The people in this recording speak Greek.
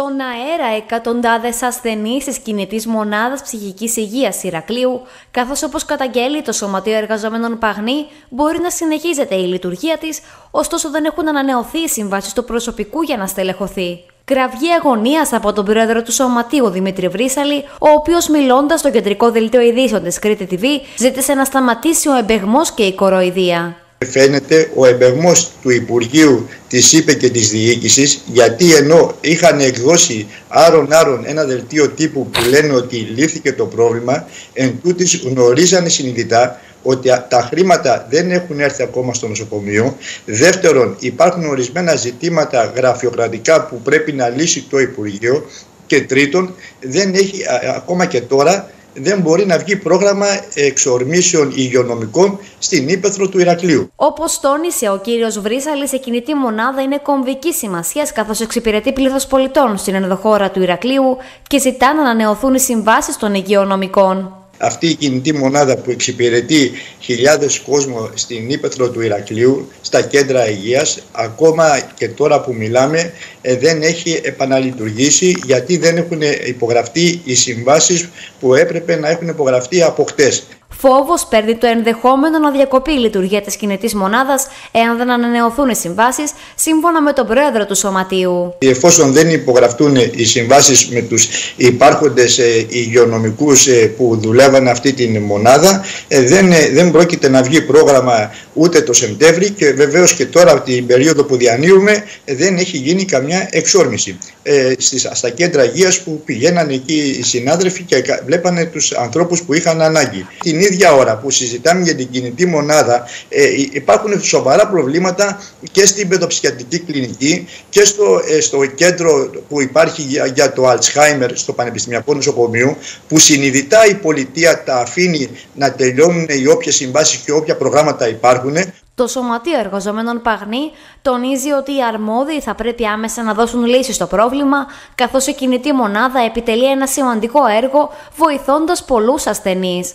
Στον αέρα, εκατοντάδες ασθενείς της κινητής μονάδας ψυχικής υγείας Ηρακλείου, καθώς όπως καταγγέλει το Σωματείο Εργαζομένων Παγνή, μπορεί να συνεχίζεται η λειτουργία της, ωστόσο δεν έχουν ανανεωθεί οι συμβάσεις του προσωπικού για να στελεχωθεί. Κραυγή αγωνίας από τον πρόεδρο του Σωματείου Δημήτρη Βρύσαλη, ο οποίος μιλώντας στο κεντρικό δελτίο ειδήσεων της Κρήτη TV, ζήτησε να σταματήσει ο εμπεγμός και η κοροϊδία φαίνεται ο εμπεγμός του Υπουργείου της ΥΠΕ και της Διοίκησης γιατί ενώ είχαν εκδώσει άρον-άρον ένα δελτίο τύπου που λένε ότι λύθηκε το πρόβλημα εν τούτης γνωρίζανε συνειδητά ότι τα χρήματα δεν έχουν έρθει ακόμα στο νοσοκομείο. Δεύτερον, υπάρχουν ορισμένα ζητήματα γραφειοκρατικά που πρέπει να λύσει το Υπουργείο. Και τρίτον, δεν έχει ακόμα και τώρα δεν μπορεί να βγει πρόγραμμα εξορμήσεων υγειονομικών στην ύπεθρο του Ηρακλείου. Όπως τόνισε ο κύριος Βρύσαλης, η κινητή μονάδα είναι κομβική σημασίας καθώς εξυπηρετεί πλήθος πολιτών στην ενδοχώρα του Ηρακλείου και ζητά να ανανεωθούν οι συμβάσεις των υγειονομικών αυτή η κινητή μονάδα που εξυπηρετεί χιλιάδες κόσμο στην ύπεθρο του Ηρακλείου, στα κέντρα υγείας, ακόμα και τώρα που μιλάμε ε, δεν έχει επαναλειτουργήσει γιατί δεν έχουν υπογραφτεί οι συμβάσεις που έπρεπε να έχουν υπογραφτεί από χτες. Φόβος παίρνει το ενδεχόμενο να διακοπεί η λειτουργία της κινητής μονάδας εάν δεν ανανεωθούν οι συμβάσεις, σύμφωνα με τον πρόεδρο του Σωματείου. Εφόσον δεν υπογραφτούν οι συμβάσεις με τους υπάρχοντες υγειονομικούς ε, που δουλεύαν αυτή τη μονάδα, ε, δεν, ε, δεν πρόκειται να βγει πρόγραμμα ούτε το Σεπτέμβρη και βεβαίως και τώρα από την περίοδο που διανύουμε δεν έχει γίνει καμιά εξόρμηση. Ε, στα κέντρα υγείας που πηγαίναν εκεί οι συνάδελφοι και βλέπανε τους ανθρώπους που είχαν ανάγκη. Την ίδια ώρα που συζητάμε για την κινητή μονάδα, ε, υπάρχουν σοβαρά προβλήματα και στην παιδοψυχιατρική κλινική και στο, ε, στο κέντρο που υπάρχει για, για το Αλτσχάιμερ στο Πανεπιστημιακό Νοσοκομείο, που συνειδητά η πολιτεία τα αφήνει να τελειώνουν οι όποιες συμβάσεις και όποια προγράμματα υπάρχουν. Το Σωματείο Εργαζομένων Παγνή τονίζει ότι οι αρμόδιοι θα πρέπει άμεσα να δώσουν λύση στο πρόβλημα, καθώς η κινητή μονάδα επιτελεί ένα σημαντικό έργο βοηθώντας πολλούς ασθενείς.